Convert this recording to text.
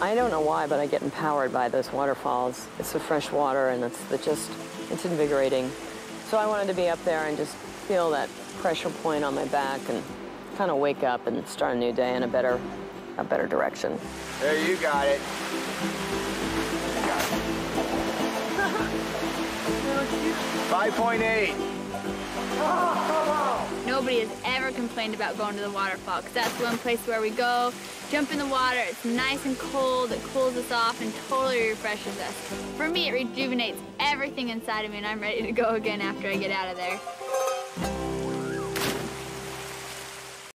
I don't know why, but I get empowered by those waterfalls. It's the fresh water, and it's just, it's invigorating. So I wanted to be up there and just feel that pressure point on my back and kind of wake up and start a new day in a better, a better direction. There, you got it. You got it. 5.8. Nobody has ever complained about going to the waterfall because that's one place where we go, jump in the water, it's nice and cold, it cools us off and totally refreshes us. For me, it rejuvenates everything inside of me and I'm ready to go again after I get out of there.